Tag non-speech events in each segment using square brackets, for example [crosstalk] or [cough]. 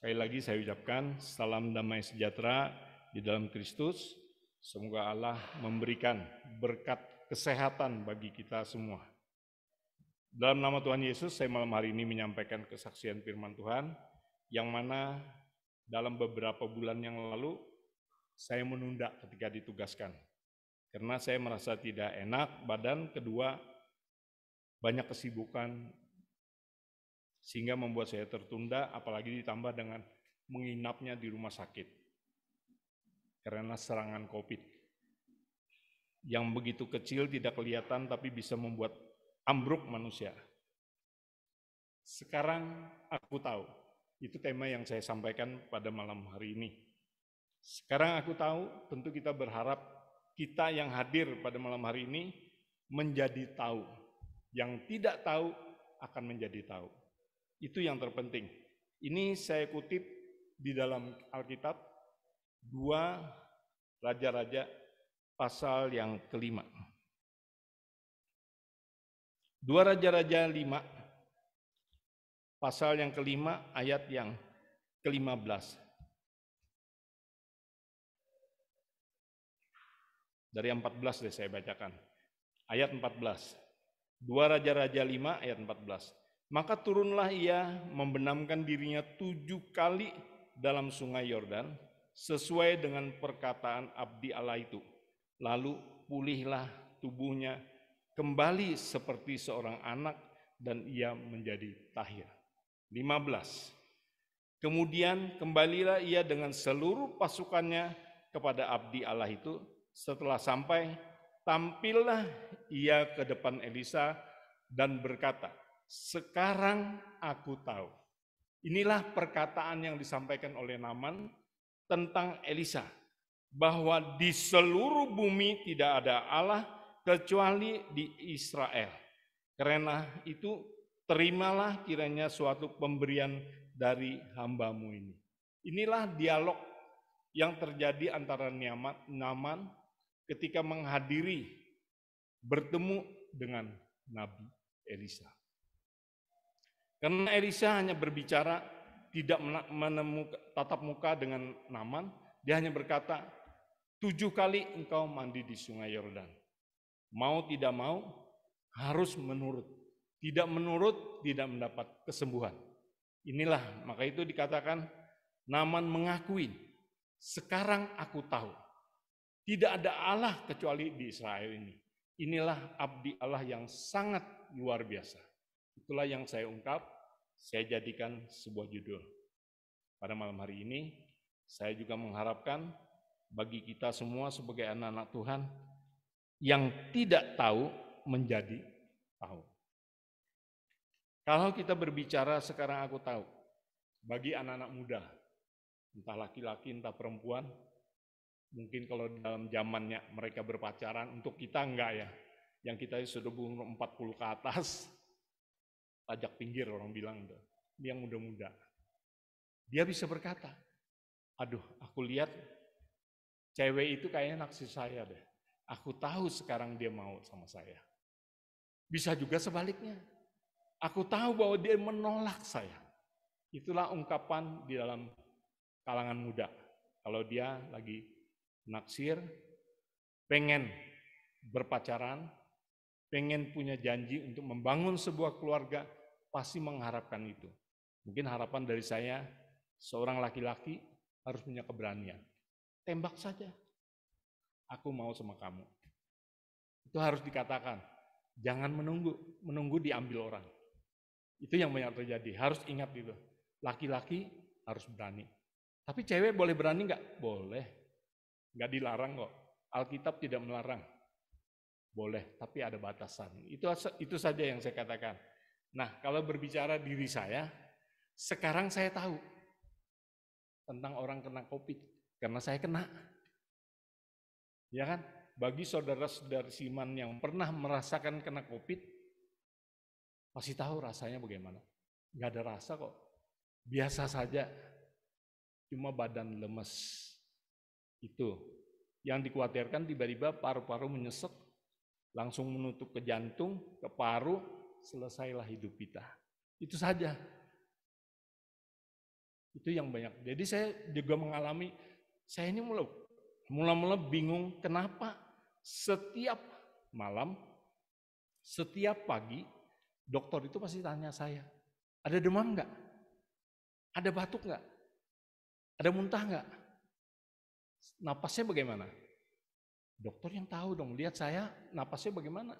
Sekali lagi saya ucapkan salam damai sejahtera di dalam Kristus. Semoga Allah memberikan berkat kesehatan bagi kita semua. Dalam nama Tuhan Yesus, saya malam hari ini menyampaikan kesaksian firman Tuhan, yang mana dalam beberapa bulan yang lalu saya menunda ketika ditugaskan. Karena saya merasa tidak enak badan, kedua banyak kesibukan sehingga membuat saya tertunda apalagi ditambah dengan menginapnya di rumah sakit karena serangan Covid yang begitu kecil tidak kelihatan tapi bisa membuat ambruk manusia. Sekarang aku tahu, itu tema yang saya sampaikan pada malam hari ini. Sekarang aku tahu, tentu kita berharap kita yang hadir pada malam hari ini menjadi tahu. Yang tidak tahu akan menjadi tahu. Itu yang terpenting. Ini saya kutip di dalam Alkitab, dua raja-raja pasal yang kelima. Dua Raja-Raja lima, pasal yang kelima, ayat yang kelima belas. Dari 14 deh saya bacakan. Ayat 14. Dua Raja-Raja lima, ayat 14. Maka turunlah ia membenamkan dirinya tujuh kali dalam sungai Yordan sesuai dengan perkataan abdi Allah itu. Lalu pulihlah tubuhnya kembali seperti seorang anak dan ia menjadi tahir. 15. Kemudian kembalilah ia dengan seluruh pasukannya kepada abdi Allah itu. Setelah sampai, tampillah ia ke depan Elisa dan berkata, sekarang aku tahu. Inilah perkataan yang disampaikan oleh Naman tentang Elisa, bahwa di seluruh bumi tidak ada Allah kecuali di Israel. Karena itu terimalah kiranya suatu pemberian dari hambamu ini. Inilah dialog yang terjadi antara Naman ketika menghadiri bertemu dengan Nabi Elisa. Karena Elisa hanya berbicara tidak menemukan tatap muka dengan Naman, dia hanya berkata, tujuh kali engkau mandi di sungai Yordan. Mau tidak mau, harus menurut. Tidak menurut, tidak mendapat kesembuhan. Inilah, maka itu dikatakan, Naman mengakui, sekarang aku tahu, tidak ada Allah kecuali di Israel ini. Inilah abdi Allah yang sangat luar biasa. Itulah yang saya ungkap, saya jadikan sebuah judul. Pada malam hari ini, saya juga mengharapkan bagi kita semua sebagai anak-anak Tuhan yang tidak tahu menjadi tahu. Kalau kita berbicara sekarang aku tahu, bagi anak-anak muda, entah laki-laki, entah perempuan, mungkin kalau dalam zamannya mereka berpacaran, untuk kita enggak ya, yang kita sudah umur 40 ke atas, pajak pinggir orang bilang tuh, yang muda-muda. Dia bisa berkata, aduh aku lihat cewek itu kayaknya naksir saya deh. Aku tahu sekarang dia mau sama saya. Bisa juga sebaliknya. Aku tahu bahwa dia menolak saya. Itulah ungkapan di dalam kalangan muda. Kalau dia lagi naksir, pengen berpacaran, pengen punya janji untuk membangun sebuah keluarga, pasti mengharapkan itu. Mungkin harapan dari saya, seorang laki-laki harus punya keberanian. Tembak saja. Aku mau sama kamu. Itu harus dikatakan. Jangan menunggu, menunggu diambil orang. Itu yang banyak terjadi. Harus ingat itu. Laki-laki harus berani. Tapi cewek boleh berani nggak? Boleh. Nggak dilarang kok. Alkitab tidak melarang. Boleh, tapi ada batasan. Itu itu saja yang saya katakan. Nah, kalau berbicara diri saya, sekarang saya tahu tentang orang kena COVID karena saya kena. Ya kan? Bagi saudara-saudara Siman yang pernah merasakan kena COVID, pasti tahu rasanya bagaimana. Gak ada rasa kok. Biasa saja. Cuma badan lemes. Itu. Yang dikhawatirkan tiba-tiba paru-paru menyesek, langsung menutup ke jantung, ke paru, selesailah hidup kita. Itu saja. Itu yang banyak. Jadi saya juga mengalami, saya ini mulai mula-mula bingung kenapa setiap malam, setiap pagi, dokter itu pasti tanya saya, ada demam nggak? Ada batuk nggak? Ada muntah nggak? Napasnya bagaimana? Dokter yang tahu dong, lihat saya napasnya bagaimana.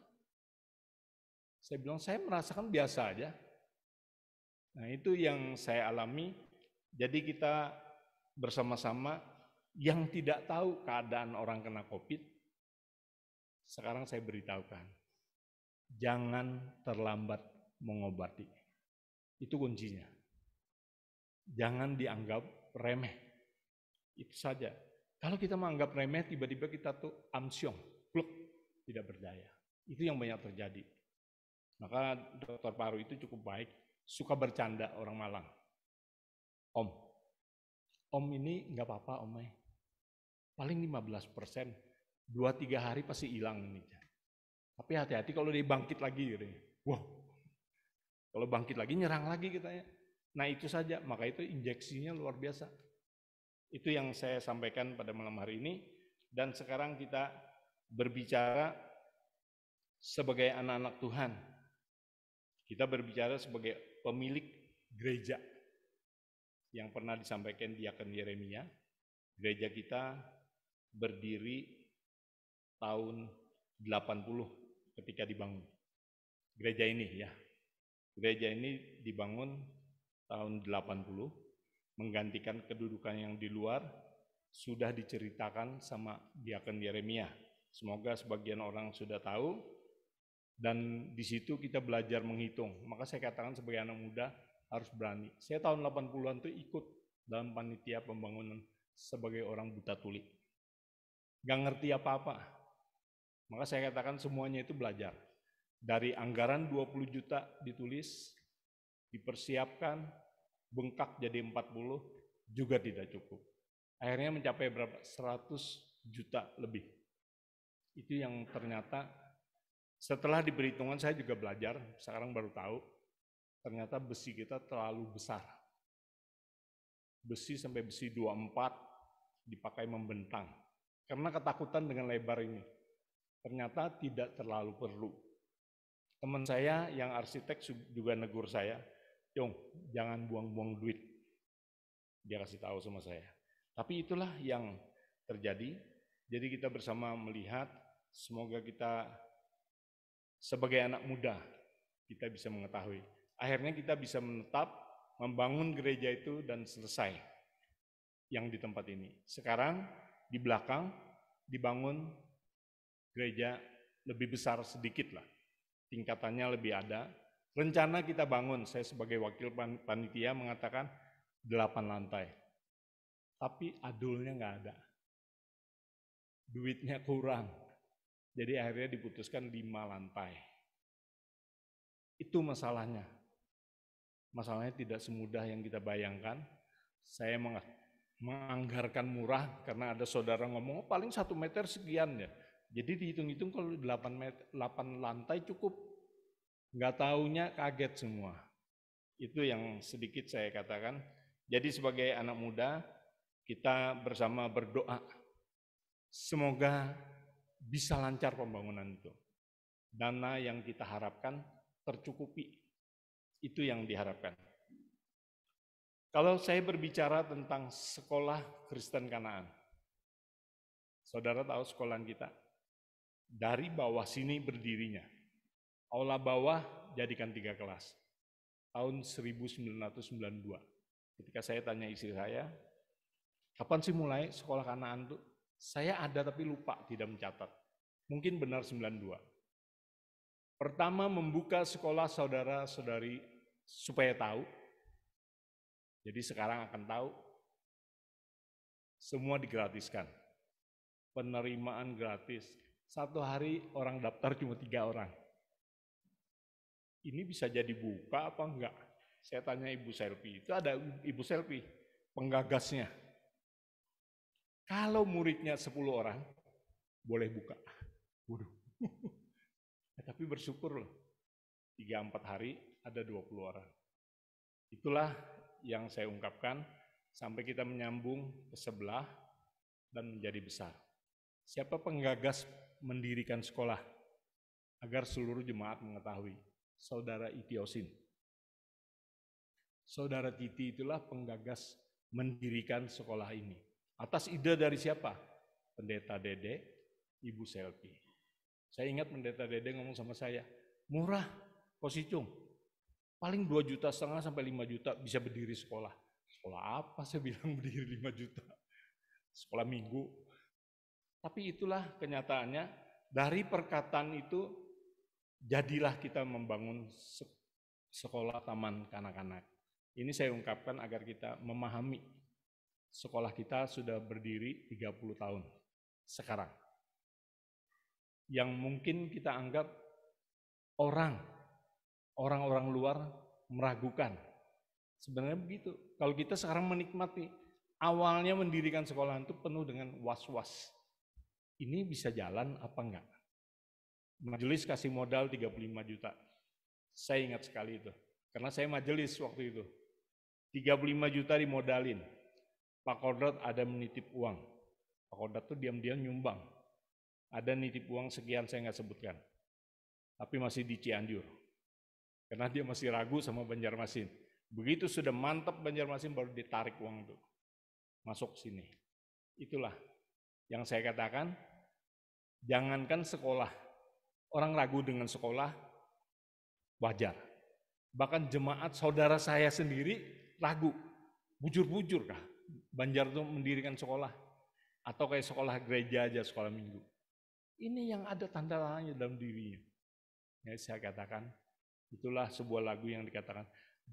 Saya bilang, saya merasakan biasa aja. Nah itu yang saya alami, jadi kita bersama-sama yang tidak tahu keadaan orang kena COVID, sekarang saya beritahukan, jangan terlambat mengobati. Itu kuncinya. Jangan dianggap remeh. Itu saja. Kalau kita menganggap remeh, tiba-tiba kita tuh amsyong, tidak berdaya. Itu yang banyak terjadi. Maka dokter paru itu cukup baik, suka bercanda orang Malang. Om, om ini nggak apa-apa om, paling 15 persen, dua tiga hari pasti hilang ini. Tapi hati-hati kalau dia bangkit lagi, gitu. wah, kalau bangkit lagi nyerang lagi kita ya. Nah itu saja, maka itu injeksinya luar biasa. Itu yang saya sampaikan pada malam hari ini. Dan sekarang kita berbicara sebagai anak-anak Tuhan. Kita berbicara sebagai pemilik gereja yang pernah disampaikan di Akan Yeremia. Gereja kita berdiri tahun 80 ketika dibangun. Gereja ini ya. Gereja ini dibangun tahun 80 menggantikan kedudukan yang di luar sudah diceritakan sama Diaken Yeremia. Semoga sebagian orang sudah tahu dan di situ kita belajar menghitung. Maka saya katakan sebagai anak muda harus berani. Saya tahun 80-an itu ikut dalam panitia pembangunan sebagai orang buta tuli. Gak ngerti apa-apa. Maka saya katakan semuanya itu belajar. Dari anggaran 20 juta ditulis, dipersiapkan, bengkak jadi 40, juga tidak cukup. Akhirnya mencapai berapa? 100 juta lebih. Itu yang ternyata setelah diperhitungan saya juga belajar, sekarang baru tahu, ternyata besi kita terlalu besar. Besi sampai besi 24 dipakai membentang. Karena ketakutan dengan lebar ini. Ternyata tidak terlalu perlu. Teman saya yang arsitek juga negur saya, Yong, jangan buang-buang duit. Dia kasih tahu sama saya. Tapi itulah yang terjadi. Jadi kita bersama melihat, semoga kita sebagai anak muda kita bisa mengetahui. Akhirnya kita bisa menetap, membangun gereja itu dan selesai yang di tempat ini. Sekarang di belakang dibangun gereja lebih besar sedikit lah. Tingkatannya lebih ada. Rencana kita bangun, saya sebagai wakil panitia mengatakan delapan lantai. Tapi adulnya nggak ada. Duitnya kurang. Jadi akhirnya diputuskan lima lantai. Itu masalahnya. Masalahnya tidak semudah yang kita bayangkan. Saya menganggarkan murah karena ada saudara ngomong oh, paling satu meter sekian ya. Jadi dihitung-hitung kalau 8, meter, 8 lantai cukup. Nggak taunya kaget semua. Itu yang sedikit saya katakan. Jadi sebagai anak muda, kita bersama berdoa. Semoga bisa lancar pembangunan itu. Dana yang kita harapkan tercukupi. Itu yang diharapkan. Kalau saya berbicara tentang sekolah Kristen Kanaan, saudara tahu sekolahan kita? Dari bawah sini berdirinya. Aula bawah jadikan tiga kelas. Tahun 1992. Ketika saya tanya istri saya, kapan sih mulai sekolah Kanaan tuh? Saya ada tapi lupa, tidak mencatat. Mungkin benar 92. Pertama membuka sekolah saudara-saudari supaya tahu. Jadi sekarang akan tahu. Semua digratiskan. Penerimaan gratis. Satu hari orang daftar cuma tiga orang. Ini bisa jadi buka apa enggak? Saya tanya Ibu Selfie. Itu ada Ibu Selfie, penggagasnya. Kalau muridnya 10 orang, boleh buka. Waduh. ya, [laughs] tapi bersyukur loh. 3-4 hari ada 20 orang. Itulah yang saya ungkapkan. sampai kita menyambung ke sebelah dan menjadi besar. Siapa penggagas mendirikan sekolah agar seluruh jemaat mengetahui? Saudara Itiosin. Saudara Titi itulah penggagas mendirikan sekolah ini. Atas ide dari siapa? Pendeta Dede, Ibu Selvi. Saya ingat pendeta Dede ngomong sama saya, murah, posicung. Paling 2 juta setengah sampai 5 juta bisa berdiri sekolah. Sekolah apa saya bilang [laughs] berdiri 5 juta? Sekolah minggu. Tapi itulah kenyataannya, dari perkataan itu jadilah kita membangun sekolah taman kanak-kanak. Ini saya ungkapkan agar kita memahami sekolah kita sudah berdiri 30 tahun sekarang. Yang mungkin kita anggap orang, orang-orang luar meragukan Sebenarnya begitu. Kalau kita sekarang menikmati, awalnya mendirikan sekolahan itu penuh dengan was-was. Ini bisa jalan apa enggak? Majelis kasih modal 35 juta. Saya ingat sekali itu. Karena saya majelis waktu itu. 35 juta dimodalin. Pak Kodrat ada menitip uang. Pak Kodrat tuh diam-diam nyumbang. Ada nitip uang sekian saya nggak sebutkan. Tapi masih di Cianjur. Karena dia masih ragu sama Banjarmasin. Begitu sudah mantap Banjarmasin baru ditarik uang itu. Masuk sini. Itulah yang saya katakan, jangankan sekolah. Orang ragu dengan sekolah, wajar. Bahkan jemaat saudara saya sendiri ragu. Bujur-bujur kah? Banjar itu mendirikan sekolah. Atau kayak sekolah gereja aja, sekolah minggu. Ini yang ada tanda tanya dalam dirinya. Ya, saya katakan, itulah sebuah lagu yang dikatakan,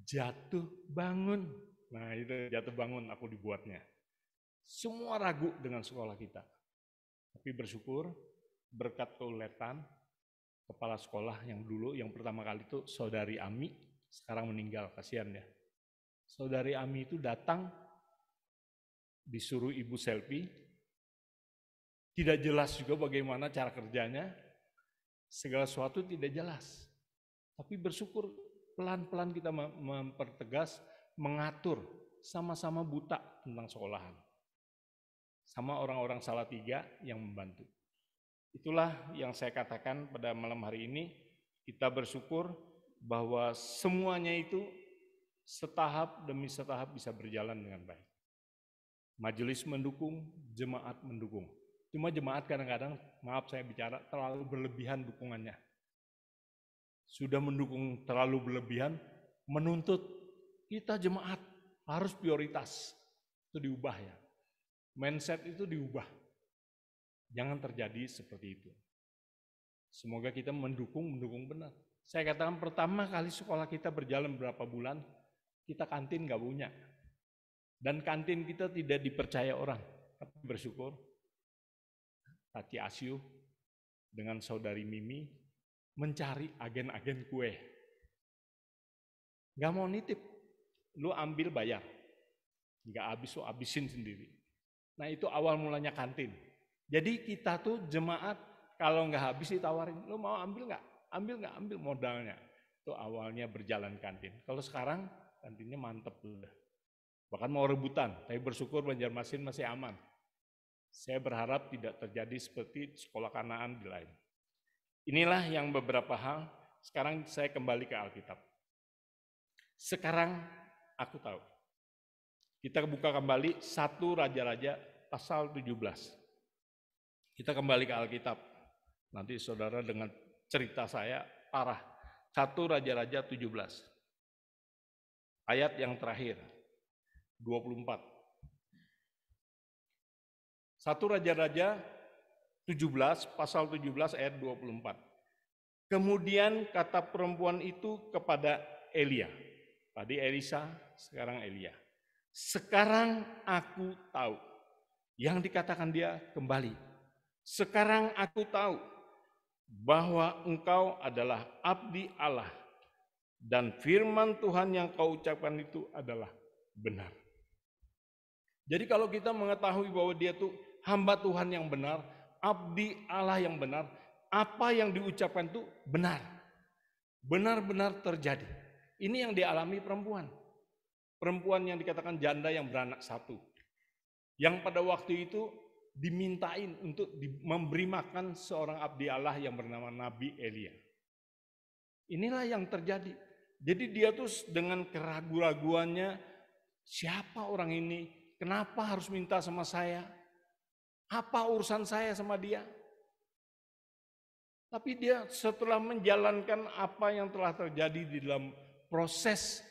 jatuh bangun. Nah itu jatuh bangun aku dibuatnya. Semua ragu dengan sekolah kita. Tapi bersyukur berkat keuletan kepala sekolah yang dulu yang pertama kali itu saudari Ami sekarang meninggal kasihan ya. Saudari Ami itu datang disuruh ibu selfie tidak jelas juga bagaimana cara kerjanya segala sesuatu tidak jelas tapi bersyukur pelan-pelan kita mempertegas, mengatur, sama-sama buta tentang sekolahan. Sama orang-orang salah tiga yang membantu. Itulah yang saya katakan pada malam hari ini, kita bersyukur bahwa semuanya itu setahap demi setahap bisa berjalan dengan baik. Majelis mendukung, jemaat mendukung. Cuma jemaat kadang-kadang, maaf saya bicara, terlalu berlebihan dukungannya sudah mendukung terlalu berlebihan, menuntut kita jemaat harus prioritas. Itu diubah ya. Mindset itu diubah. Jangan terjadi seperti itu. Semoga kita mendukung, mendukung benar. Saya katakan pertama kali sekolah kita berjalan berapa bulan, kita kantin nggak punya. Dan kantin kita tidak dipercaya orang. Tapi bersyukur, Tati Asyu dengan saudari Mimi mencari agen-agen kue. Gak mau nitip, lu ambil bayar. Gak habis, lu habisin sendiri. Nah itu awal mulanya kantin. Jadi kita tuh jemaat kalau nggak habis ditawarin, lu mau ambil nggak? Ambil nggak? Ambil modalnya. Itu awalnya berjalan kantin. Kalau sekarang kantinnya mantep. Bahkan mau rebutan, tapi bersyukur Banjarmasin masih aman. Saya berharap tidak terjadi seperti sekolah kanaan di lain. Inilah yang beberapa hal. Sekarang saya kembali ke Alkitab. Sekarang aku tahu. Kita buka kembali satu Raja-Raja pasal 17. Kita kembali ke Alkitab. Nanti saudara dengan cerita saya parah. Satu Raja-Raja 17. Ayat yang terakhir. 24. Satu Raja-Raja 17, pasal 17 ayat 24. Kemudian kata perempuan itu kepada Elia. Tadi Elisa, sekarang Elia. Sekarang aku tahu. Yang dikatakan dia kembali. Sekarang aku tahu bahwa engkau adalah abdi Allah dan firman Tuhan yang kau ucapkan itu adalah benar. Jadi kalau kita mengetahui bahwa dia tuh hamba Tuhan yang benar, abdi Allah yang benar, apa yang diucapkan itu benar. Benar-benar terjadi. Ini yang dialami perempuan. perempuan yang dikatakan janda yang beranak satu. Yang pada waktu itu dimintain untuk memberi makan seorang abdi Allah yang bernama Nabi Elia. Inilah yang terjadi. Jadi dia tuh dengan keraguan-raguannya, siapa orang ini? Kenapa harus minta sama saya? Apa urusan saya sama dia? Tapi dia setelah menjalankan apa yang telah terjadi di dalam proses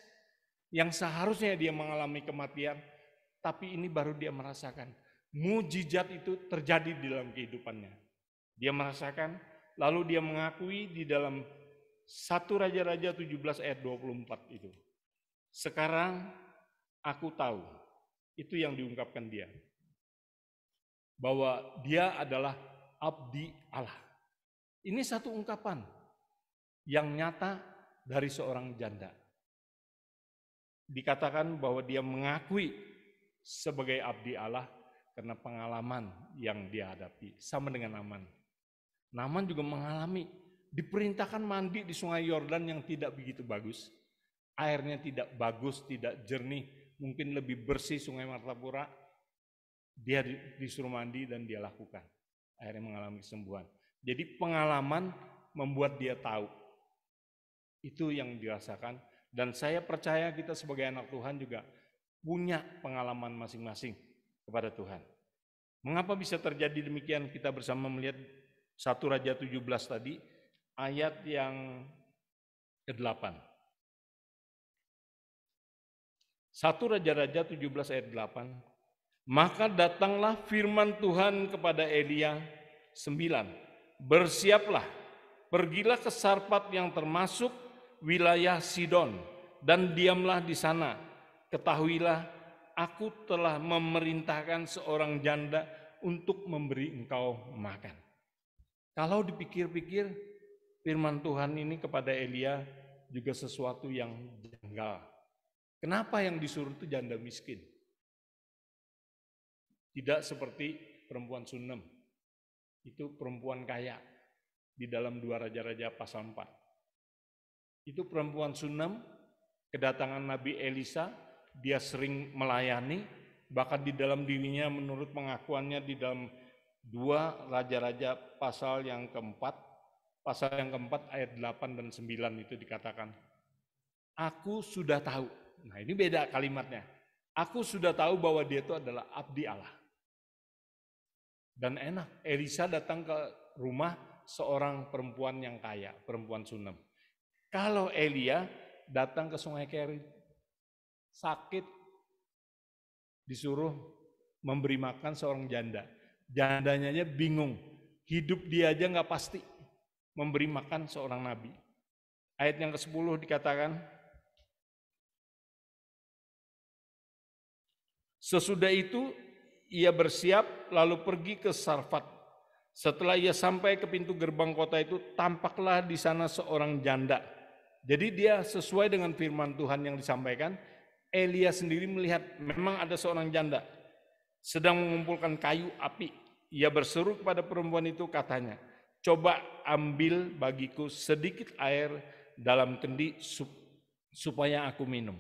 yang seharusnya dia mengalami kematian, tapi ini baru dia merasakan mujizat itu terjadi di dalam kehidupannya. Dia merasakan, lalu dia mengakui di dalam satu Raja-Raja 17 ayat 24 itu. Sekarang aku tahu, itu yang diungkapkan dia. Bahwa dia adalah abdi Allah. Ini satu ungkapan yang nyata dari seorang janda. Dikatakan bahwa dia mengakui sebagai abdi Allah karena pengalaman yang dia hadapi. Sama dengan Naman. Naman juga mengalami diperintahkan mandi di sungai Yordan yang tidak begitu bagus. Airnya tidak bagus, tidak jernih, mungkin lebih bersih sungai Martapura. Dia disuruh mandi dan dia lakukan. Akhirnya mengalami kesembuhan. Jadi pengalaman membuat dia tahu. Itu yang dirasakan. Dan saya percaya kita sebagai anak Tuhan juga punya pengalaman masing-masing kepada Tuhan. Mengapa bisa terjadi demikian? Kita bersama melihat satu Raja 17 tadi, ayat yang ke-8. Satu Raja-Raja 17 ayat 8. Maka datanglah firman Tuhan kepada Elia 9 bersiaplah, pergilah ke Sarpat yang termasuk wilayah Sidon, dan diamlah di sana. Ketahuilah, aku telah memerintahkan seorang janda untuk memberi engkau makan. Kalau dipikir-pikir, firman Tuhan ini kepada Elia juga sesuatu yang janggal. Kenapa yang disuruh itu janda miskin? Tidak seperti perempuan Sunem itu perempuan kaya di dalam dua raja-raja pasal 4. Itu perempuan Sunam, kedatangan Nabi Elisa, dia sering melayani, bahkan di dalam dirinya menurut pengakuannya di dalam dua raja-raja pasal yang keempat, pasal yang keempat ayat 8 dan 9 itu dikatakan, Aku sudah tahu, nah ini beda kalimatnya, aku sudah tahu bahwa dia itu adalah abdi Allah. Dan enak, Elisa datang ke rumah seorang perempuan yang kaya, perempuan Sunem. Kalau Elia datang ke sungai Keri, sakit, disuruh memberi makan seorang janda. Jandanya bingung, hidup dia aja nggak pasti memberi makan seorang nabi. Ayat yang ke-10 dikatakan, Sesudah itu ia bersiap lalu pergi ke Sarfat. Setelah ia sampai ke pintu gerbang kota itu, tampaklah di sana seorang janda. Jadi dia sesuai dengan firman Tuhan yang disampaikan, Elia sendiri melihat memang ada seorang janda sedang mengumpulkan kayu api. Ia berseru kepada perempuan itu katanya, coba ambil bagiku sedikit air dalam kendi supaya aku minum.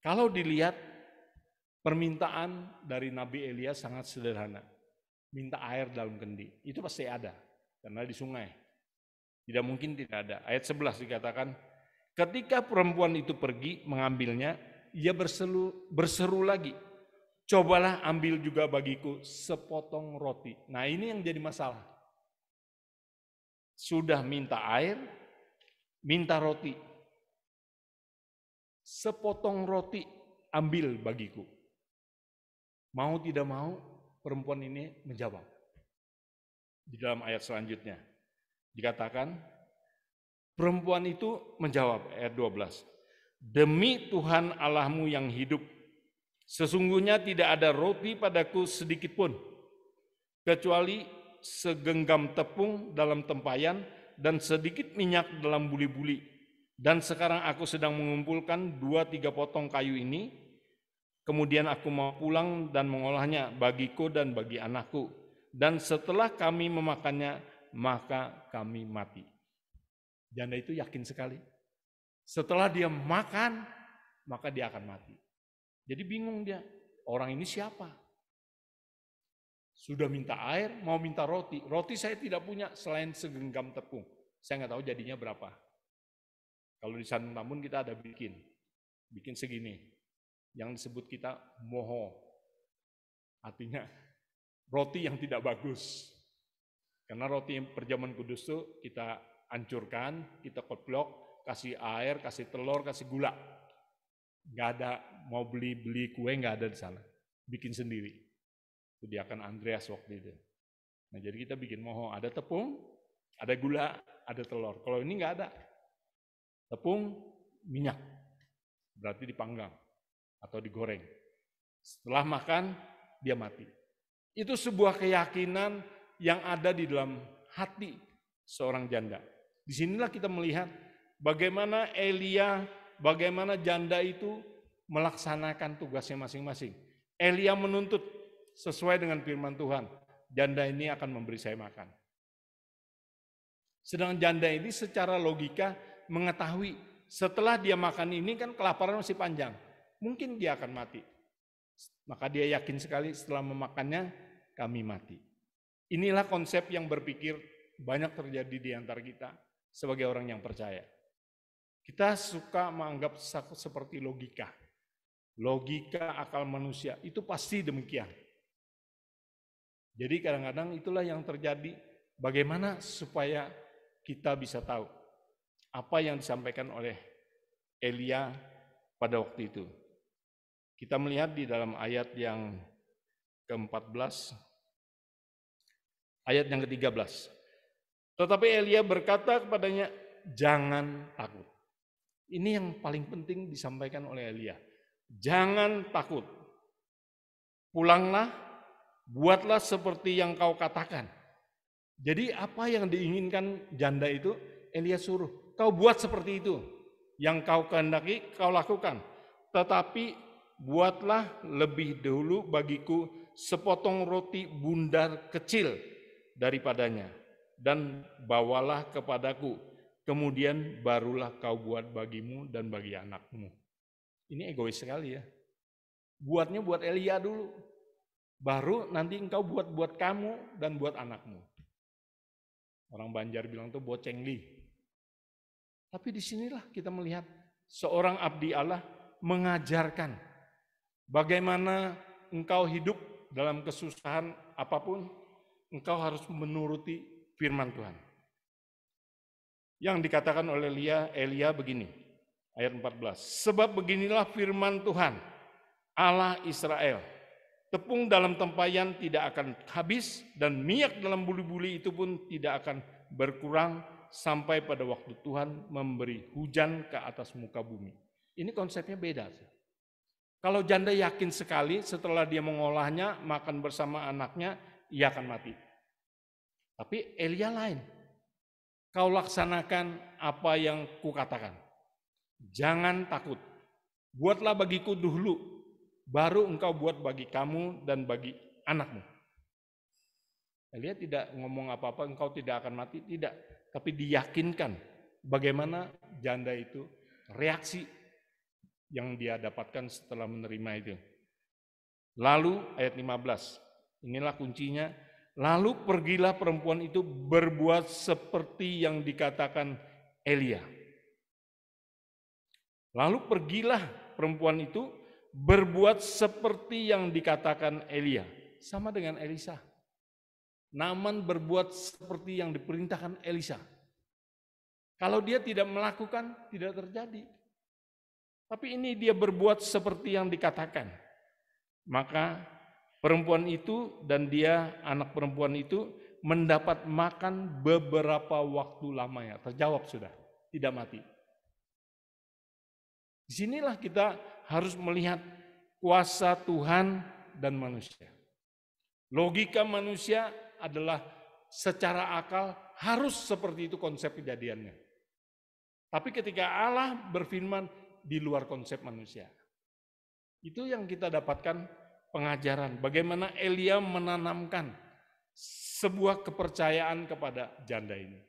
Kalau dilihat Permintaan dari Nabi Elia sangat sederhana. Minta air dalam kendi. Itu pasti ada. Karena di sungai. Tidak mungkin tidak ada. Ayat 11 dikatakan, ketika perempuan itu pergi mengambilnya, ia berseru, berseru lagi. Cobalah ambil juga bagiku sepotong roti. Nah ini yang jadi masalah. Sudah minta air, minta roti. Sepotong roti ambil bagiku. Mau tidak mau, perempuan ini menjawab. Di dalam ayat selanjutnya, dikatakan, perempuan itu menjawab, ayat 12, Demi Tuhan Allahmu yang hidup, sesungguhnya tidak ada roti padaku sedikit pun, kecuali segenggam tepung dalam tempayan dan sedikit minyak dalam buli-buli. Dan sekarang aku sedang mengumpulkan dua tiga potong kayu ini, Kemudian aku mau pulang dan mengolahnya bagiku dan bagi anakku. Dan setelah kami memakannya, maka kami mati. Janda itu yakin sekali. Setelah dia makan, maka dia akan mati. Jadi bingung dia, orang ini siapa? Sudah minta air, mau minta roti. Roti saya tidak punya selain segenggam tepung. Saya nggak tahu jadinya berapa. Kalau di Sandung Tambun kita ada bikin. Bikin segini. Yang disebut kita moho. Artinya roti yang tidak bagus. Karena roti yang perjamuan kudus itu kita hancurkan, kita koplok, kasih air, kasih telur, kasih gula. Nggak ada mau beli-beli kue, nggak ada di sana. Bikin sendiri. Itu dia akan Andreas waktu itu. Nah jadi kita bikin moho, ada tepung, ada gula, ada telur. Kalau ini nggak ada. Tepung, minyak. Berarti dipanggang atau digoreng. Setelah makan, dia mati. Itu sebuah keyakinan yang ada di dalam hati seorang janda. Di sinilah kita melihat bagaimana Elia, bagaimana janda itu melaksanakan tugasnya masing-masing. Elia menuntut sesuai dengan firman Tuhan, janda ini akan memberi saya makan. Sedang janda ini secara logika mengetahui setelah dia makan ini kan kelaparan masih panjang. Mungkin dia akan mati. Maka dia yakin sekali setelah memakannya kami mati. Inilah konsep yang berpikir banyak terjadi di antara kita sebagai orang yang percaya. Kita suka menganggap seperti logika. Logika akal manusia itu pasti demikian. Jadi kadang-kadang itulah yang terjadi. Bagaimana supaya kita bisa tahu apa yang disampaikan oleh Elia pada waktu itu. Kita melihat di dalam ayat yang ke-14 ayat yang ke-13. Tetapi Elia berkata kepadanya, jangan takut. Ini yang paling penting disampaikan oleh Elia. Jangan takut. Pulanglah, buatlah seperti yang kau katakan. Jadi apa yang diinginkan janda itu, Elia suruh. Kau buat seperti itu. Yang kau kehendaki, kau lakukan. Tetapi buatlah lebih dahulu bagiku sepotong roti bundar kecil daripadanya dan bawalah kepadaku. Kemudian barulah kau buat bagimu dan bagi anakmu. Ini egois sekali ya. Buatnya buat Elia dulu. Baru nanti engkau buat buat kamu dan buat anakmu. Orang Banjar bilang tuh buat cengli. Tapi di sinilah kita melihat seorang abdi Allah mengajarkan bagaimana engkau hidup dalam kesusahan apa pun, engkau harus menuruti firman Tuhan. Yang dikatakan oleh Elia, Elia begini, ayat 14. Sebab beginilah firman Tuhan, Allah Israel. Tepung dalam tempayan tidak akan habis dan minyak dalam buli-buli itu pun tidak akan berkurang sampai pada waktu Tuhan memberi hujan ke atas muka bumi. Ini konsepnya beda. Kalau janda yakin sekali setelah dia mengolahnya, makan bersama anaknya, ia akan mati. Tapi Elia lain. Kau laksanakan apa yang kukatakan. Jangan takut. Buatlah bagiku dulu, baru engkau buat bagi kamu dan bagi anakmu. Elia tidak ngomong apa-apa, engkau tidak akan mati, tidak. Tapi diyakinkan bagaimana janda itu reaksi yang dia dapatkan setelah menerima itu. Lalu ayat 15, inilah kuncinya, Lalu pergilah perempuan itu berbuat seperti yang dikatakan Elia. Lalu pergilah perempuan itu berbuat seperti yang dikatakan Elia. Sama dengan Elisa. Naman berbuat seperti yang diperintahkan Elisa. Kalau dia tidak melakukan, tidak terjadi. Tapi ini dia berbuat seperti yang dikatakan. Maka Perempuan itu dan dia anak perempuan itu mendapat makan beberapa waktu lamanya. Terjawab sudah, tidak mati. Di sinilah kita harus melihat kuasa Tuhan dan manusia. Logika manusia adalah secara akal harus seperti itu konsep kejadiannya. Tapi ketika Allah berfirman di luar konsep manusia. Itu yang kita dapatkan pengajaran bagaimana Elia menanamkan sebuah kepercayaan kepada janda ini.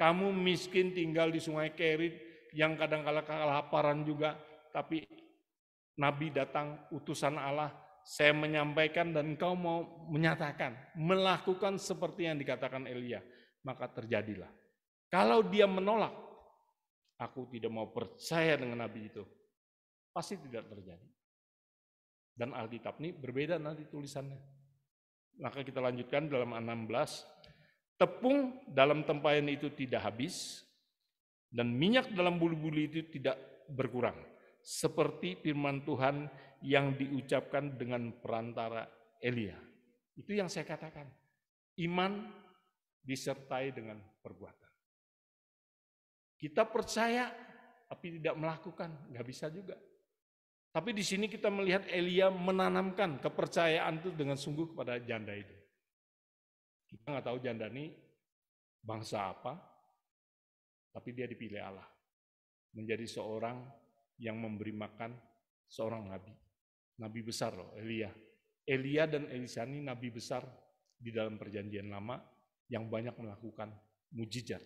Kamu miskin tinggal di sungai Kerit, yang kadang-kala kelaparan juga, tapi Nabi datang, utusan Allah, saya menyampaikan dan engkau mau menyatakan, melakukan seperti yang dikatakan Elia, maka terjadilah. Kalau dia menolak, aku tidak mau percaya dengan Nabi itu, pasti tidak terjadi. Dan Alkitab ini berbeda nanti tulisannya. Maka kita lanjutkan dalam 16. Tepung dalam tempayan itu tidak habis, dan minyak dalam bulu-bulu itu tidak berkurang. Seperti firman Tuhan yang diucapkan dengan perantara Elia. Itu yang saya katakan. Iman disertai dengan perbuatan. Kita percaya tapi tidak melakukan, nggak bisa juga. Tapi di sini kita melihat Elia menanamkan kepercayaan itu dengan sungguh kepada janda itu. Kita nggak tahu janda ini bangsa apa, tapi dia dipilih Allah menjadi seorang yang memberi makan seorang nabi. Nabi besar loh, Elia. Elia dan Elisa ini nabi besar di dalam perjanjian lama yang banyak melakukan mujizat.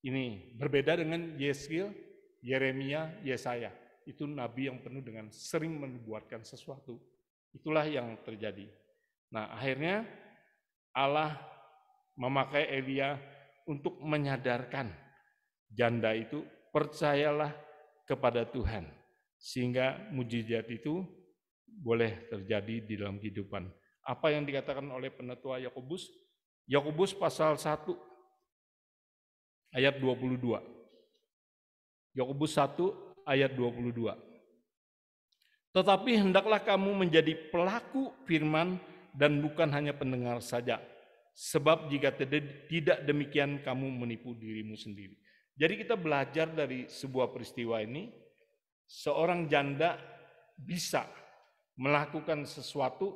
Ini berbeda dengan Yeskiel, Yeremia, Yesaya itu nabi yang penuh dengan sering menubuatkan sesuatu. Itulah yang terjadi. Nah, akhirnya Allah memakai Elia untuk menyadarkan janda itu percayalah kepada Tuhan sehingga mujizat itu boleh terjadi di dalam kehidupan. Apa yang dikatakan oleh penetua Yakobus? Yakobus pasal 1 ayat 22. Yakobus 1 ayat 22. Tetapi hendaklah kamu menjadi pelaku firman dan bukan hanya pendengar saja. Sebab jika tidak demikian kamu menipu dirimu sendiri. Jadi kita belajar dari sebuah peristiwa ini, seorang janda bisa melakukan sesuatu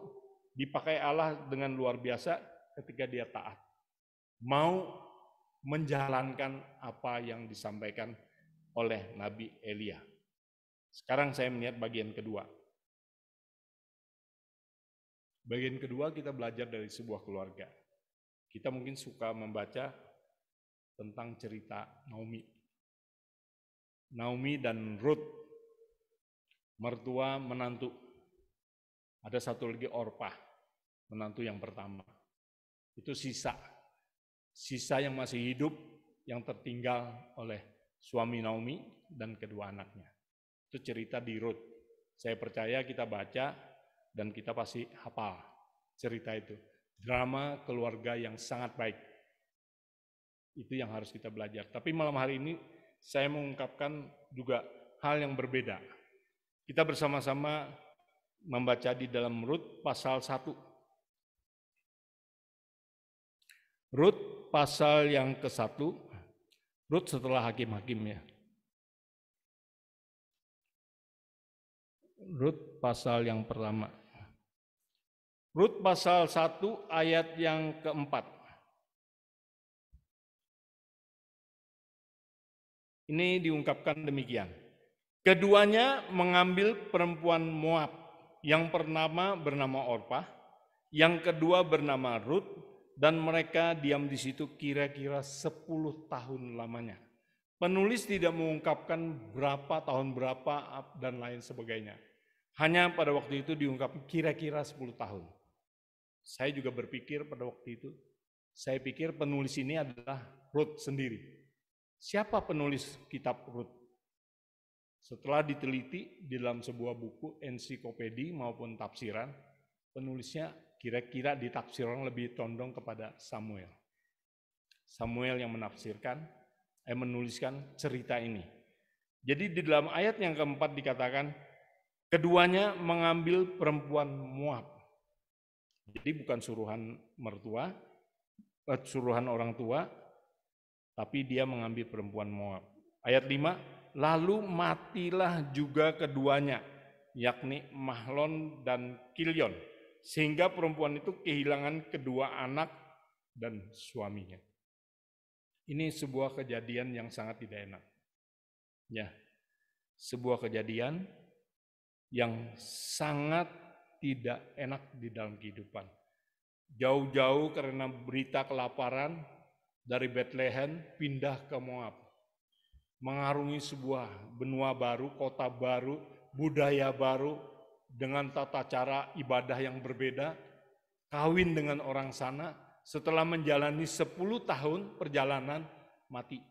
dipakai Allah dengan luar biasa ketika dia taat. Mau menjalankan apa yang disampaikan oleh Nabi Elia. Sekarang saya melihat bagian kedua. Bagian kedua kita belajar dari sebuah keluarga. Kita mungkin suka membaca tentang cerita Naomi. Naomi dan Ruth, mertua menantu. Ada satu lagi Orpah, menantu yang pertama. Itu sisa. Sisa yang masih hidup, yang tertinggal oleh suami Naomi dan kedua anaknya. Itu cerita di Ruth. Saya percaya kita baca dan kita pasti hafal cerita itu. Drama keluarga yang sangat baik. Itu yang harus kita belajar. Tapi malam hari ini saya mengungkapkan juga hal yang berbeda. Kita bersama-sama membaca di dalam Rut pasal 1. Rut pasal yang ke-1 Rut setelah hakim-hakim ya. Rut pasal yang pertama. Rut pasal 1 ayat yang keempat. Ini diungkapkan demikian. Keduanya mengambil perempuan Moab yang pertama bernama Orpah, yang kedua bernama Rut, dan mereka diam di situ kira-kira 10 tahun lamanya. Penulis tidak mengungkapkan berapa tahun berapa dan lain sebagainya. Hanya pada waktu itu diungkap kira-kira 10 tahun. Saya juga berpikir pada waktu itu, saya pikir penulis ini adalah Ruth sendiri. Siapa penulis kitab Ruth? Setelah diteliti di dalam sebuah buku ensiklopedi maupun tafsiran, penulisnya kira-kira ditafsirkan lebih condong kepada Samuel. Samuel yang menafsirkan, eh menuliskan cerita ini. Jadi di dalam ayat yang keempat dikatakan, keduanya mengambil perempuan Moab. Jadi bukan suruhan mertua, eh, suruhan orang tua, tapi dia mengambil perempuan Moab. Ayat 5, lalu matilah juga keduanya, yakni Mahlon dan Kilion sehingga perempuan itu kehilangan kedua anak dan suaminya. Ini sebuah kejadian yang sangat tidak enak. Ya, sebuah kejadian yang sangat tidak enak di dalam kehidupan. Jauh-jauh karena berita kelaparan dari Bethlehem pindah ke Moab. mengarungi sebuah benua baru, kota baru, budaya baru, dengan tata cara ibadah yang berbeda, kawin dengan orang sana, setelah menjalani 10 tahun perjalanan, mati.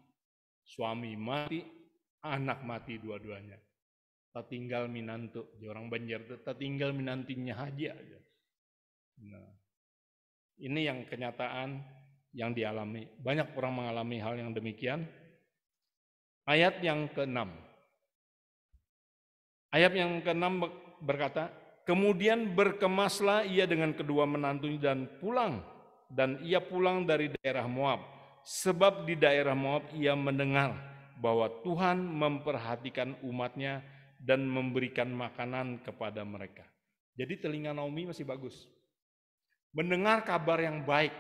Suami mati, anak mati dua-duanya. Tak tinggal minantu, di orang Banjar tak tinggal minantinya aja. Nah, ini yang kenyataan yang dialami. Banyak orang mengalami hal yang demikian. Ayat yang ke-6. Ayat yang ke-6 berkata, Kemudian berkemaslah ia dengan kedua menantunya dan pulang. Dan ia pulang dari daerah Moab. Sebab di daerah Moab ia mendengar bahwa Tuhan memperhatikan umatnya dan memberikan makanan kepada mereka. Jadi telinga Naomi masih bagus. Mendengar kabar yang baik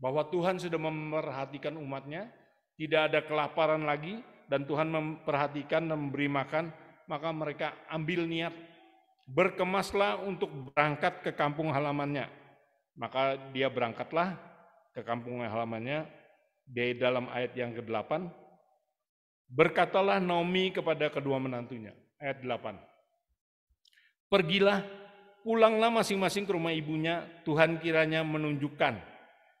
bahwa Tuhan sudah memperhatikan umatnya, tidak ada kelaparan lagi, dan Tuhan memperhatikan dan memberi makan, maka mereka ambil niat, berkemaslah untuk berangkat ke kampung halamannya. Maka dia berangkatlah ke kampung halamannya, di dalam ayat yang ke-8, berkatalah Naomi kepada kedua menantunya, ayat 8, Pergilah, pulanglah masing-masing ke rumah ibunya, Tuhan kiranya menunjukkan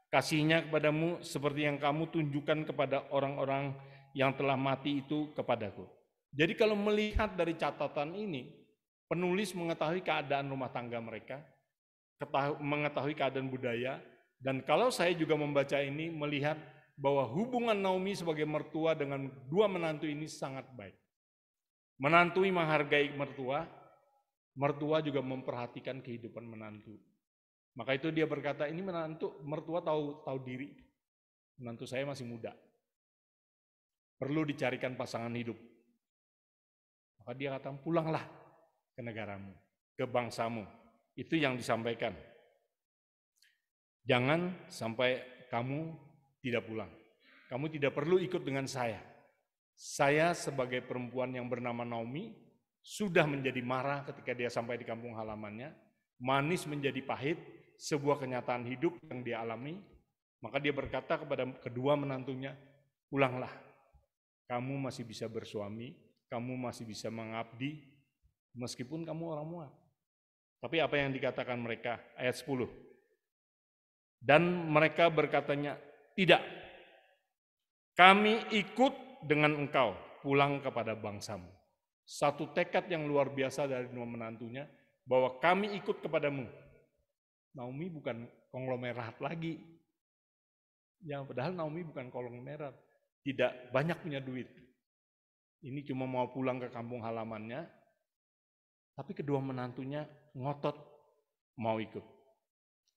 kasihnya kepadamu seperti yang kamu tunjukkan kepada orang-orang yang telah mati itu kepadaku. Jadi kalau melihat dari catatan ini, penulis mengetahui keadaan rumah tangga mereka, mengetahui keadaan budaya, dan kalau saya juga membaca ini, melihat bahwa hubungan Naomi sebagai mertua dengan dua menantu ini sangat baik. Menantui menghargai mertua, mertua juga memperhatikan kehidupan menantu. Maka itu dia berkata, ini menantu, mertua tahu tahu diri. Menantu saya masih muda. Perlu dicarikan pasangan hidup. Maka dia kata, pulanglah ke negaramu, ke bangsamu. Itu yang disampaikan. Jangan sampai kamu tidak pulang. Kamu tidak perlu ikut dengan saya. Saya sebagai perempuan yang bernama Naomi sudah menjadi marah ketika dia sampai di kampung halamannya, manis menjadi pahit, sebuah kenyataan hidup yang dia alami, maka dia berkata kepada kedua menantunya, pulanglah, kamu masih bisa bersuami, kamu masih bisa mengabdi, meskipun kamu orang muat. Tapi apa yang dikatakan mereka? Ayat 10. Dan mereka berkatanya, tidak, kami ikut dengan engkau pulang kepada bangsamu. Satu tekad yang luar biasa dari dua menantunya, bahwa kami ikut kepadamu, Naomi bukan konglomerat lagi. Ya, padahal Naomi bukan konglomerat. Tidak banyak punya duit. Ini cuma mau pulang ke kampung halamannya, tapi kedua menantunya ngotot mau ikut.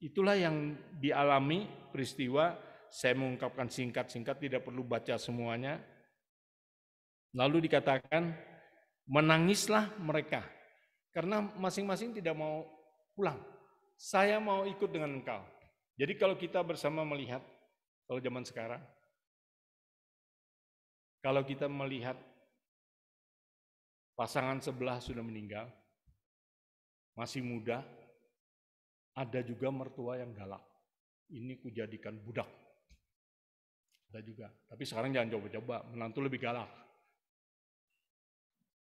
Itulah yang dialami peristiwa, saya mengungkapkan singkat-singkat, tidak perlu baca semuanya. Lalu dikatakan, menangislah mereka, karena masing-masing tidak mau pulang saya mau ikut dengan engkau. Jadi kalau kita bersama melihat, kalau zaman sekarang, kalau kita melihat pasangan sebelah sudah meninggal, masih muda, ada juga mertua yang galak. Ini kujadikan budak. Ada juga. Tapi sekarang jangan coba-coba, menantu lebih galak.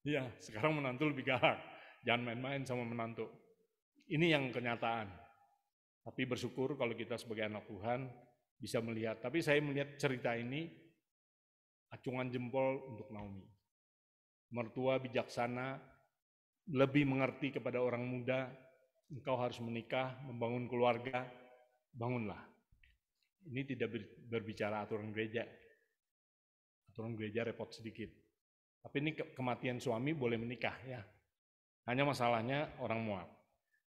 Iya, sekarang menantu lebih galak. Jangan main-main sama menantu. Ini yang kenyataan. Tapi bersyukur kalau kita sebagai anak Tuhan bisa melihat. Tapi saya melihat cerita ini acungan jempol untuk Naomi. Mertua bijaksana, lebih mengerti kepada orang muda, engkau harus menikah, membangun keluarga, bangunlah. Ini tidak berbicara aturan gereja. Aturan gereja repot sedikit. Tapi ini kematian suami boleh menikah ya. Hanya masalahnya orang muat.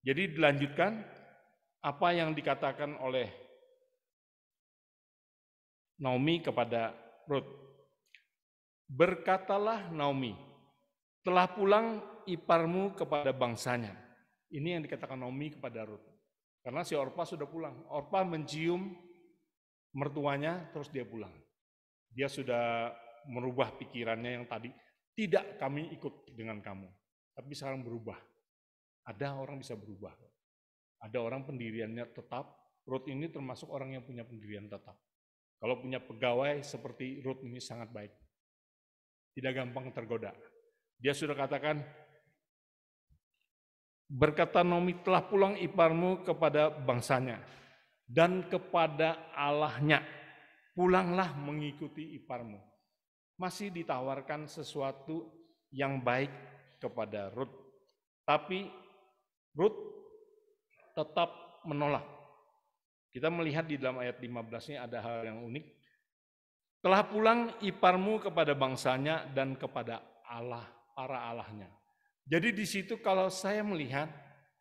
Jadi dilanjutkan apa yang dikatakan oleh Naomi kepada Ruth. Berkatalah Naomi, telah pulang iparmu kepada bangsanya. Ini yang dikatakan Naomi kepada Ruth. Karena si Orpa sudah pulang. Orpa mencium mertuanya terus dia pulang. Dia sudah merubah pikirannya yang tadi tidak kami ikut dengan kamu. Tapi sekarang berubah ada orang bisa berubah. Ada orang pendiriannya tetap. Ruth ini termasuk orang yang punya pendirian tetap. Kalau punya pegawai seperti Ruth ini sangat baik. Tidak gampang tergoda. Dia sudah katakan, berkata Nomi telah pulang iparmu kepada bangsanya dan kepada Allahnya. Pulanglah mengikuti iparmu. Masih ditawarkan sesuatu yang baik kepada Ruth. Tapi Ruth tetap menolak. Kita melihat di dalam ayat 15 ini ada hal yang unik. Telah pulang iparmu kepada bangsanya dan kepada Allah, para Allahnya. Jadi di situ kalau saya melihat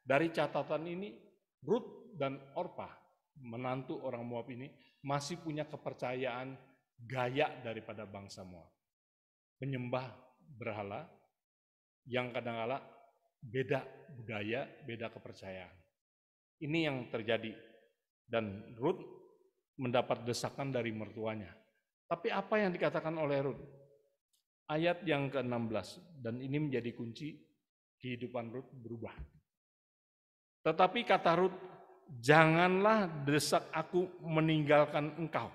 dari catatan ini, Ruth dan Orpa, menantu orang Moab ini, masih punya kepercayaan gaya daripada bangsa Moab. Penyembah berhala yang kadang-kala beda budaya, beda kepercayaan. Ini yang terjadi dan Ruth mendapat desakan dari mertuanya. Tapi apa yang dikatakan oleh Ruth? Ayat yang ke-16, dan ini menjadi kunci kehidupan Ruth berubah. Tetapi kata Ruth, janganlah desak aku meninggalkan engkau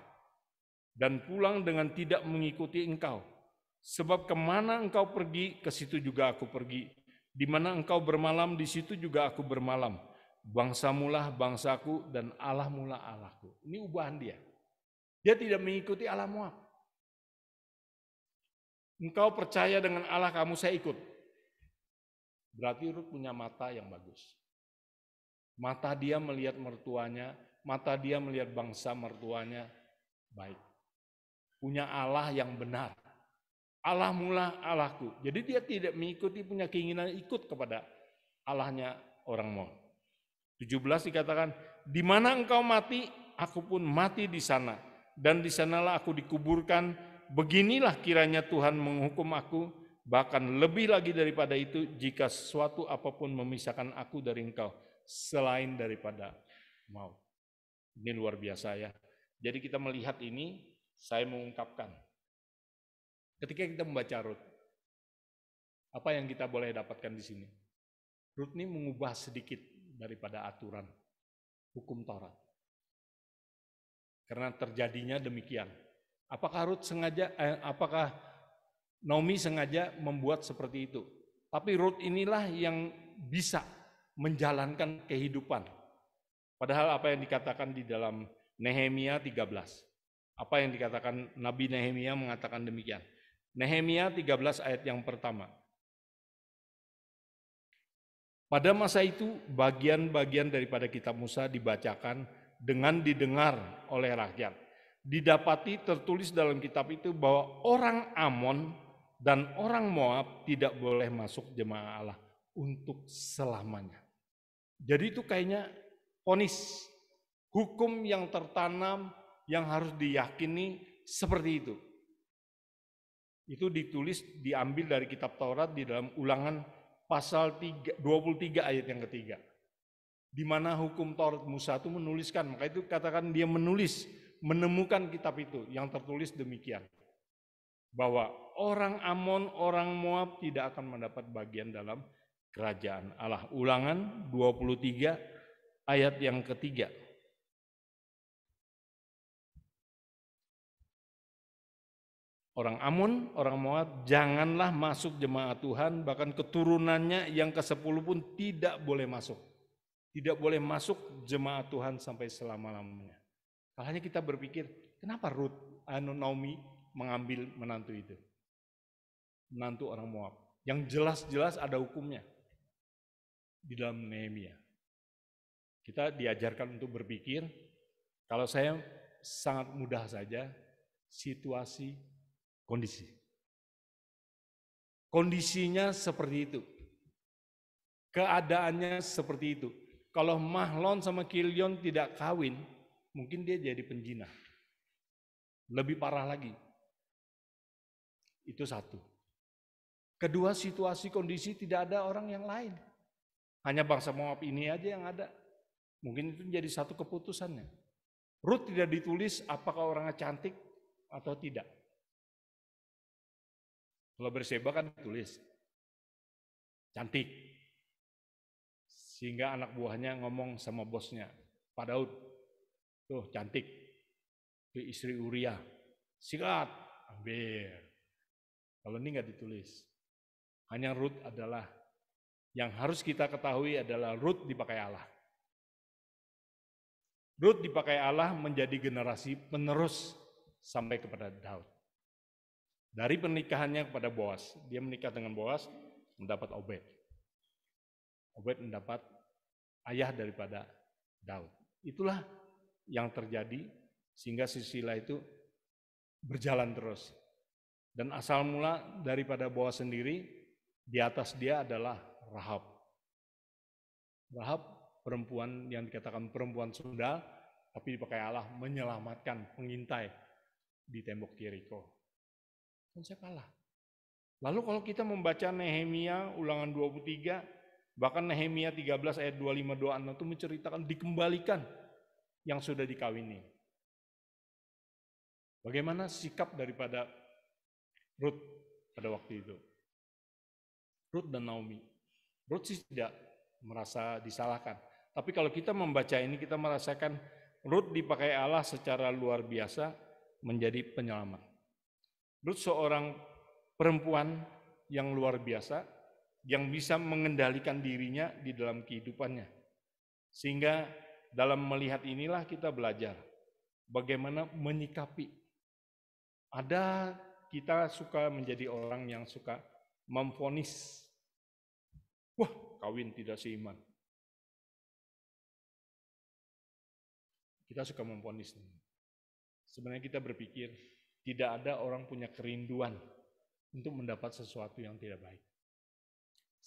dan pulang dengan tidak mengikuti engkau. Sebab ke mana engkau pergi, ke situ juga aku pergi. Di mana engkau bermalam, di situ juga aku bermalam bangsa mulah bangsaku dan Allah mula Allahku. Ini ubahan dia. Dia tidak mengikuti Allah Moab. Engkau percaya dengan Allah kamu, saya ikut. Berarti Ruth punya mata yang bagus. Mata dia melihat mertuanya, mata dia melihat bangsa mertuanya baik. Punya Allah yang benar. Allah mula Allahku. Jadi dia tidak mengikuti punya keinginan ikut kepada Allahnya orang Moab. 17 dikatakan, di mana engkau mati, aku pun mati di sana. Dan di sanalah aku dikuburkan, beginilah kiranya Tuhan menghukum aku, bahkan lebih lagi daripada itu jika sesuatu apa pun memisahkan aku dari engkau, selain daripada mau. Ini luar biasa ya. Jadi kita melihat ini, saya mengungkapkan. Ketika kita membaca Rut, apa yang kita boleh dapatkan di sini? Rut ini mengubah sedikit daripada aturan hukum Taurat. Karena terjadinya demikian. Apakah Ruth sengaja, eh, apakah Naomi sengaja membuat seperti itu? Tapi Ruth inilah yang bisa menjalankan kehidupan. Padahal apa yang dikatakan di dalam Nehemia 13. Apa yang dikatakan Nabi Nehemia mengatakan demikian. Nehemia 13 ayat yang pertama. Pada masa itu, bagian-bagian daripada kitab Musa dibacakan dengan didengar oleh rakyat. Didapati tertulis dalam kitab itu bahwa orang Amon dan orang Moab tidak boleh masuk jemaah Allah untuk selamanya. Jadi itu kayaknya ponis hukum yang tertanam yang harus diyakini seperti itu. Itu ditulis diambil dari kitab Taurat di dalam ulangan pasal 3, 23 ayat yang ketiga. Di mana hukum Taurat Musa itu menuliskan, maka itu katakan dia menulis, menemukan kitab itu yang tertulis demikian. Bahwa orang Amon, orang Moab tidak akan mendapat bagian dalam kerajaan Allah. Ulangan 23 ayat yang ketiga. Orang Amun, orang Moab, janganlah masuk jemaat Tuhan, bahkan keturunannya yang ke-10 pun tidak boleh masuk. Tidak boleh masuk jemaat Tuhan sampai selama-lamanya. Makanya kita berpikir, kenapa Ruth, anu Naomi mengambil menantu itu? Menantu orang Moab. Yang jelas-jelas ada hukumnya di dalam Nehemia. Kita diajarkan untuk berpikir, kalau saya sangat mudah saja, situasi kondisi. Kondisinya seperti itu. Keadaannya seperti itu. Kalau Mahlon sama Kilion tidak kawin, mungkin dia jadi penjina. Lebih parah lagi. Itu satu. Kedua, situasi kondisi tidak ada orang yang lain. Hanya bangsa Moab ini aja yang ada. Mungkin itu menjadi satu keputusannya. Ruth tidak ditulis apakah orangnya cantik atau tidak. Kalau berseba kan tulis cantik. Sehingga anak buahnya ngomong sama bosnya, Pak Daud, tuh cantik. Itu istri Uria. Sikat, ambil. Kalau ini nggak ditulis. Hanya root adalah yang harus kita ketahui adalah root dipakai Allah. Ruth dipakai Allah menjadi generasi penerus sampai kepada Daud. Dari pernikahannya kepada Boas, dia menikah dengan Boas, mendapat Obed. Obed mendapat ayah daripada Daud. Itulah yang terjadi sehingga Sisila itu berjalan terus. Dan asal mula daripada Boas sendiri, di atas dia adalah Rahab. Rahab perempuan yang dikatakan perempuan sundal, tapi dipakai Allah menyelamatkan pengintai di tembok Jericho. Konsep Allah. Lalu kalau kita membaca Nehemia ulangan 23, bahkan Nehemia 13 ayat 25 26 itu menceritakan dikembalikan yang sudah dikawini. Bagaimana sikap daripada Ruth pada waktu itu? Ruth dan Naomi. Ruth sih tidak merasa disalahkan. Tapi kalau kita membaca ini, kita merasakan Ruth dipakai Allah secara luar biasa menjadi penyelamat. Ruth seorang perempuan yang luar biasa, yang bisa mengendalikan dirinya di dalam kehidupannya. Sehingga dalam melihat inilah kita belajar bagaimana menyikapi. Ada kita suka menjadi orang yang suka memfonis. Wah, kawin tidak seiman. Kita suka memponis. Sebenarnya kita berpikir tidak ada orang punya kerinduan untuk mendapat sesuatu yang tidak baik.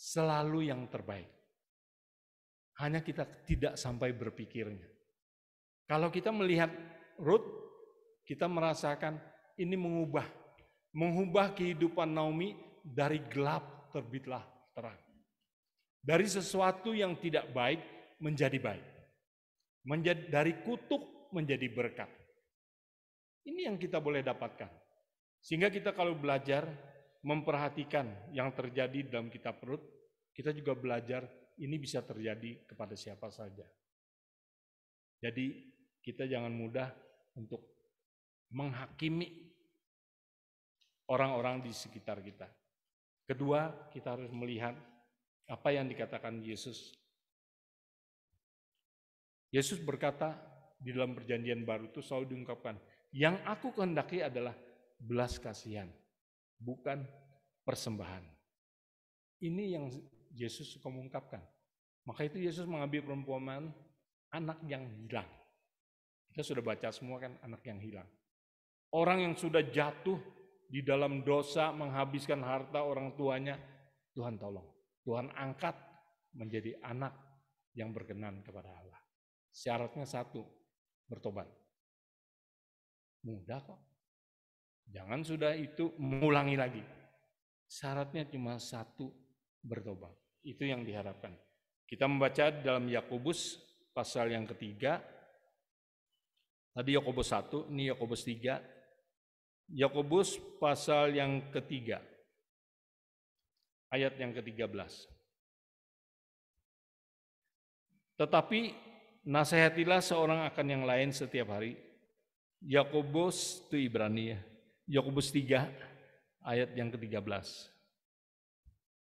Selalu yang terbaik. Hanya kita tidak sampai berpikirnya. Kalau kita melihat Ruth, kita merasakan ini mengubah mengubah kehidupan Naomi dari gelap terbitlah terang. Dari sesuatu yang tidak baik menjadi baik menjadi dari kutuk menjadi berkat. Ini yang kita boleh dapatkan. Sehingga kita kalau belajar memperhatikan yang terjadi dalam kitab Rut, kita juga belajar ini bisa terjadi kepada siapa saja. Jadi kita jangan mudah untuk menghakimi orang-orang di sekitar kita. Kedua, kita harus melihat apa yang dikatakan Yesus Yesus berkata di dalam perjanjian baru itu selalu diungkapkan, yang aku kehendaki adalah belas kasihan, bukan persembahan. Ini yang Yesus suka mengungkapkan. Maka itu Yesus mengambil perempuan anak yang hilang. Kita sudah baca semua kan anak yang hilang. Orang yang sudah jatuh di dalam dosa menghabiskan harta orang tuanya, Tuhan tolong. Tuhan angkat menjadi anak yang berkenan kepada Allah. Syaratnya satu, bertobat. Mudah kok. Jangan sudah itu mengulangi lagi. Syaratnya cuma satu, bertobat. Itu yang diharapkan. Kita membaca dalam Yakobus pasal yang ketiga. Tadi Yakobus 1, ini Yakobus 3. Yakobus pasal yang ketiga. Ayat yang ke-13. Tetapi nasihatilah seorang akan yang lain setiap hari. Yakobus itu Ibrani ya. Yakobus 3 ayat yang ke-13.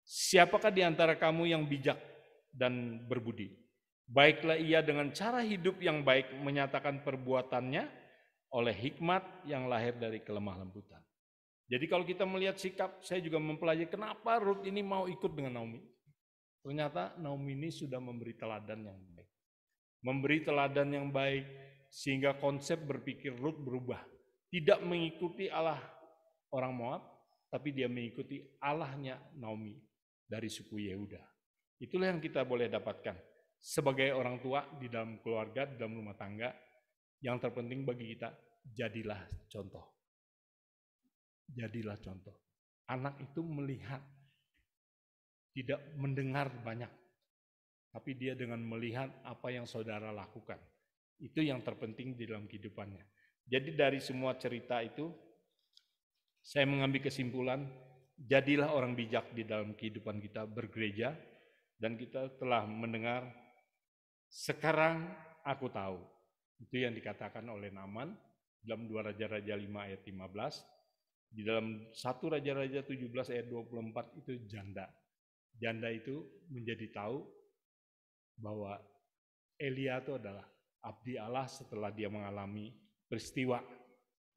Siapakah di antara kamu yang bijak dan berbudi? Baiklah ia dengan cara hidup yang baik menyatakan perbuatannya oleh hikmat yang lahir dari kelemah lembutan. Jadi kalau kita melihat sikap, saya juga mempelajari kenapa Ruth ini mau ikut dengan Naomi. Ternyata Naomi ini sudah memberi teladan yang baik memberi teladan yang baik, sehingga konsep berpikir Ruth berubah. Tidak mengikuti Allah orang Moab, tapi dia mengikuti Allahnya Naomi dari suku Yehuda. Itulah yang kita boleh dapatkan. Sebagai orang tua di dalam keluarga, di dalam rumah tangga, yang terpenting bagi kita, jadilah contoh. Jadilah contoh. Anak itu melihat, tidak mendengar banyak, tapi dia dengan melihat apa yang saudara lakukan. Itu yang terpenting di dalam kehidupannya. Jadi dari semua cerita itu, saya mengambil kesimpulan, jadilah orang bijak di dalam kehidupan kita bergereja, dan kita telah mendengar, sekarang aku tahu. Itu yang dikatakan oleh Naman dalam 2 Raja-Raja 5 ayat 15. Di dalam satu Raja-Raja 17 ayat 24 itu janda. Janda itu menjadi tahu bahwa Elia itu adalah abdi Allah setelah dia mengalami peristiwa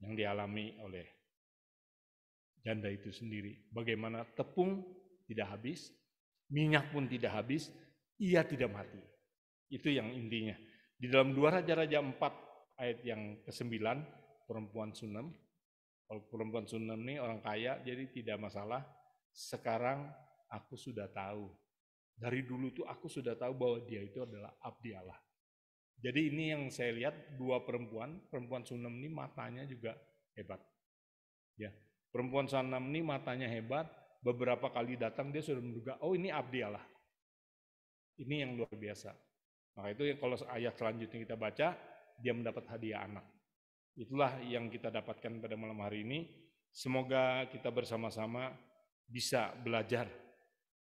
yang dialami oleh janda itu sendiri. Bagaimana tepung tidak habis, minyak pun tidak habis, ia tidak mati. Itu yang intinya. Di dalam dua Raja-Raja 4 ayat yang ke-9, perempuan Sunem, kalau perempuan Sunem ini orang kaya, jadi tidak masalah. Sekarang aku sudah tahu. Dari dulu tuh aku sudah tahu bahwa dia itu adalah abdi Allah. Jadi ini yang saya lihat dua perempuan, perempuan Sunem ini matanya juga hebat. Ya, perempuan Sunem ini matanya hebat. Beberapa kali datang dia sudah menduga, oh ini abdi Allah. Ini yang luar biasa. Maka itu kalau ayat selanjutnya kita baca, dia mendapat hadiah anak. Itulah yang kita dapatkan pada malam hari ini. Semoga kita bersama-sama bisa belajar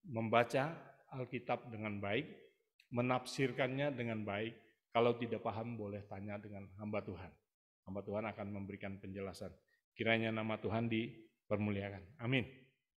membaca Alkitab dengan baik, menafsirkannya dengan baik. Kalau tidak paham boleh tanya dengan hamba Tuhan. Hamba Tuhan akan memberikan penjelasan. Kiranya nama Tuhan dipermuliakan. Amin.